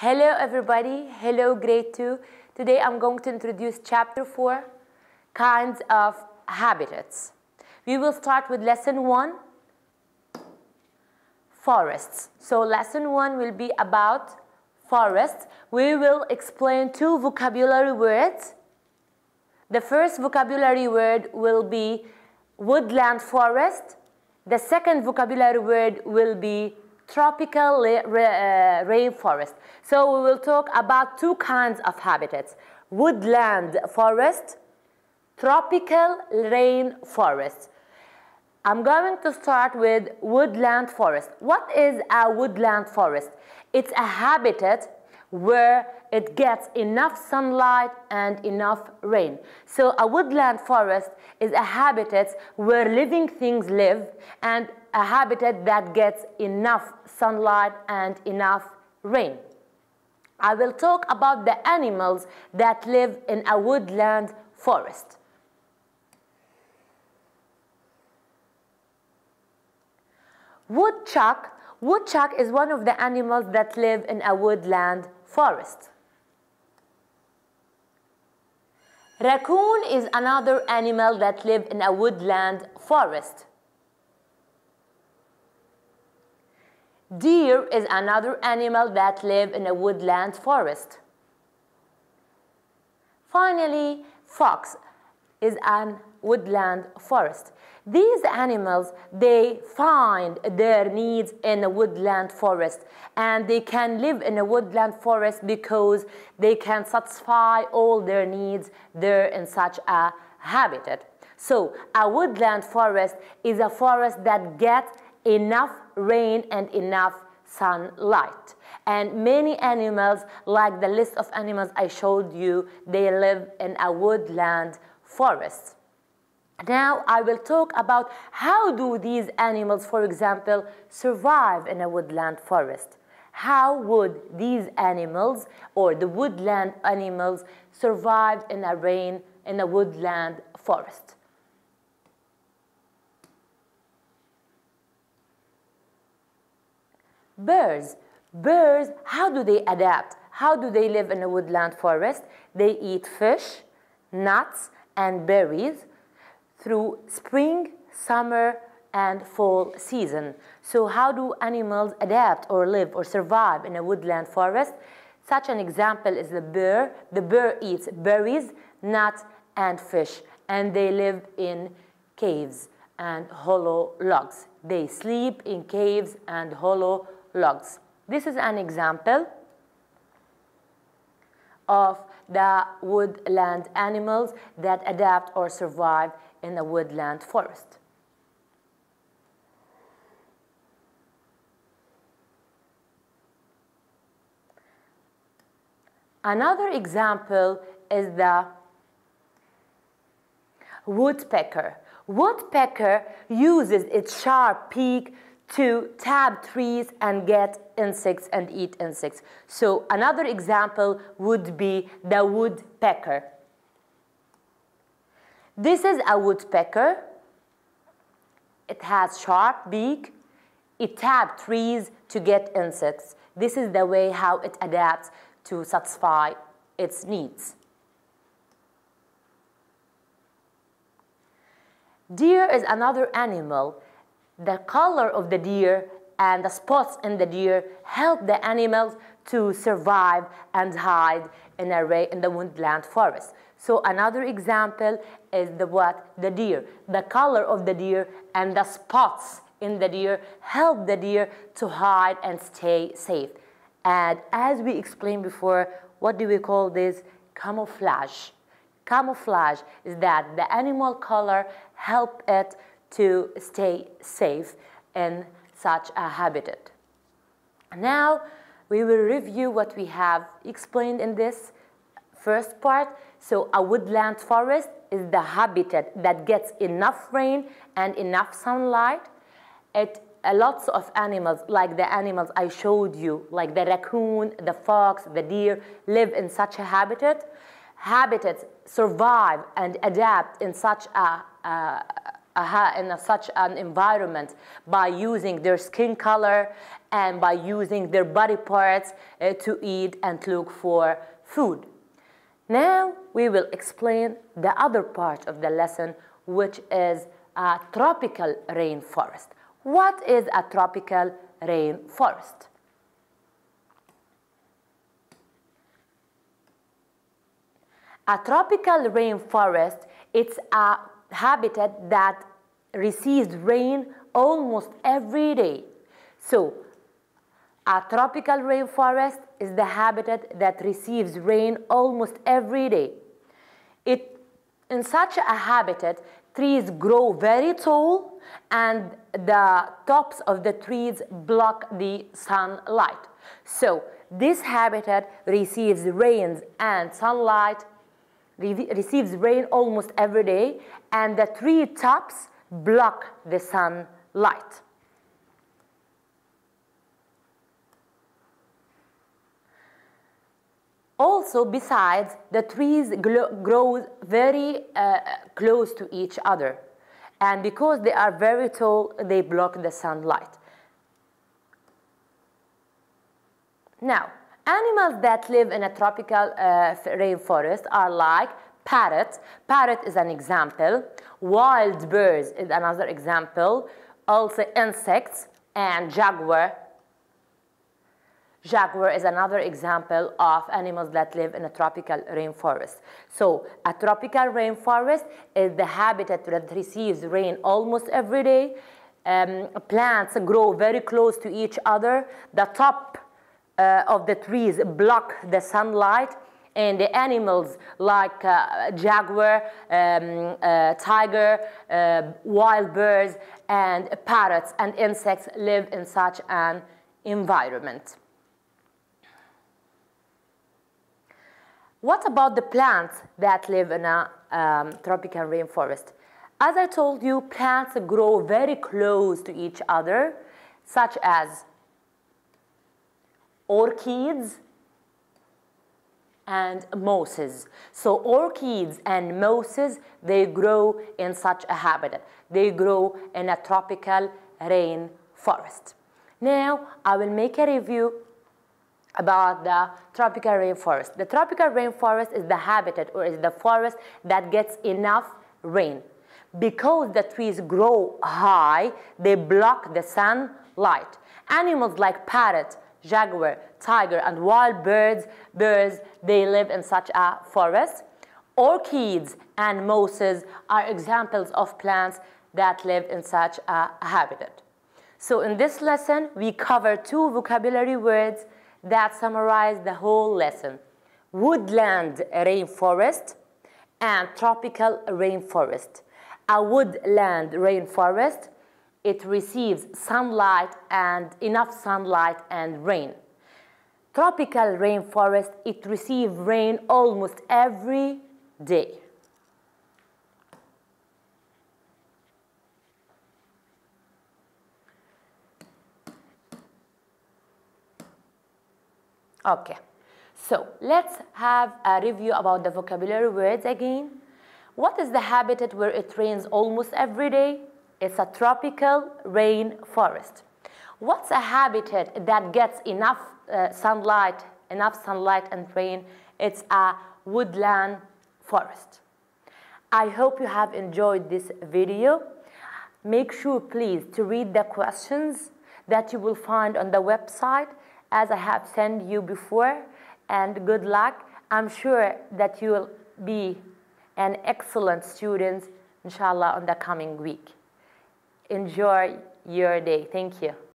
Hello everybody, hello grade 2. Today I'm going to introduce chapter 4, kinds of habitats. We will start with lesson 1, forests. So lesson 1 will be about forests. We will explain two vocabulary words. The first vocabulary word will be woodland forest. The second vocabulary word will be tropical uh, rainforest. So we will talk about two kinds of habitats, woodland forest, tropical rainforest. I'm going to start with woodland forest. What is a woodland forest? It's a habitat where it gets enough sunlight and enough rain. So a woodland forest is a habitat where living things live and a habitat that gets enough sunlight and enough rain. I will talk about the animals that live in a woodland forest. Woodchuck. Woodchuck is one of the animals that live in a woodland forest. Raccoon is another animal that live in a woodland forest. Deer is another animal that live in a woodland forest. Finally, fox is an woodland forest. These animals, they find their needs in a woodland forest and they can live in a woodland forest because they can satisfy all their needs there in such a habitat. So a woodland forest is a forest that gets enough rain and enough sunlight. And many animals, like the list of animals I showed you, they live in a woodland forest. Now I will talk about how do these animals, for example, survive in a woodland forest. How would these animals or the woodland animals survive in a rain in a woodland forest? Birds. Birds, how do they adapt? How do they live in a woodland forest? They eat fish, nuts, and berries through spring, summer, and fall season. So how do animals adapt or live or survive in a woodland forest? Such an example is the bear. The bear eats berries, nuts, and fish, and they live in caves and hollow logs. They sleep in caves and hollow logs. This is an example of the woodland animals that adapt or survive in a woodland forest. Another example is the woodpecker. Woodpecker uses its sharp beak to tap trees and get insects and eat insects. So another example would be the woodpecker. This is a woodpecker. It has sharp beak. It taps trees to get insects. This is the way how it adapts to satisfy its needs. Deer is another animal. The color of the deer and the spots in the deer help the animals to survive and hide in, a, in the woodland forest. So another example is the what? The deer. The color of the deer and the spots in the deer help the deer to hide and stay safe. And as we explained before, what do we call this? Camouflage. Camouflage is that the animal color help it to stay safe in such a habitat. Now, we will review what we have explained in this first part. So a woodland forest is the habitat that gets enough rain and enough sunlight. It uh, lots of animals, like the animals I showed you, like the raccoon, the fox, the deer, live in such a habitat. Habitats survive and adapt in such a, uh, a, in a, such an environment by using their skin color and by using their body parts uh, to eat and look for food. Now we will explain the other part of the lesson, which is a tropical rainforest. What is a tropical rainforest? A tropical rainforest, it's a habitat that receives rain almost every day. So a tropical rainforest is the habitat that receives rain almost every day. It, in such a habitat, trees grow very tall and the tops of the trees block the sunlight. So this habitat receives rains and sunlight, re receives rain almost every day, and the tree tops block the sunlight. Also, besides, the trees grow very uh, close to each other. And because they are very tall, they block the sunlight. Now, animals that live in a tropical uh, rainforest are like parrot. Parrot is an example. Wild birds is another example. Also insects and jaguar Jaguar is another example of animals that live in a tropical rainforest. So a tropical rainforest is the habitat that receives rain almost every day. Um, plants grow very close to each other. The top uh, of the trees block the sunlight and the animals like uh, jaguar, um, uh, tiger, uh, wild birds, and parrots and insects live in such an environment. What about the plants that live in a um, tropical rainforest? As I told you, plants grow very close to each other, such as orchids and mosses. So orchids and mosses, they grow in such a habitat. They grow in a tropical rainforest. Now, I will make a review about the tropical rainforest. The tropical rainforest is the habitat or is the forest that gets enough rain. Because the trees grow high, they block the sunlight. Animals like parrot, jaguar, tiger, and wild birds, birds, they live in such a forest. Orchids and mosses are examples of plants that live in such a habitat. So in this lesson, we cover two vocabulary words that summarize the whole lesson. Woodland rainforest and tropical rainforest. A woodland rainforest, it receives sunlight and enough sunlight and rain. Tropical rainforest, it receives rain almost every day. Okay, so let's have a review about the vocabulary words again. What is the habitat where it rains almost every day? It's a tropical rainforest. What's a habitat that gets enough uh, sunlight, enough sunlight and rain? It's a woodland forest. I hope you have enjoyed this video. Make sure please to read the questions that you will find on the website as I have sent you before, and good luck. I'm sure that you will be an excellent student, inshallah, on the coming week. Enjoy your day. Thank you.